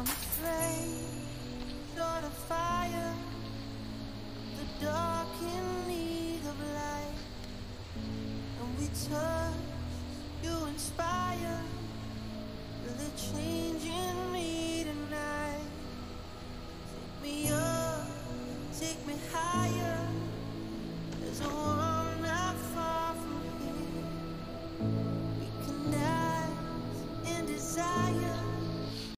I'm afraid, fire, the of light, and we turn.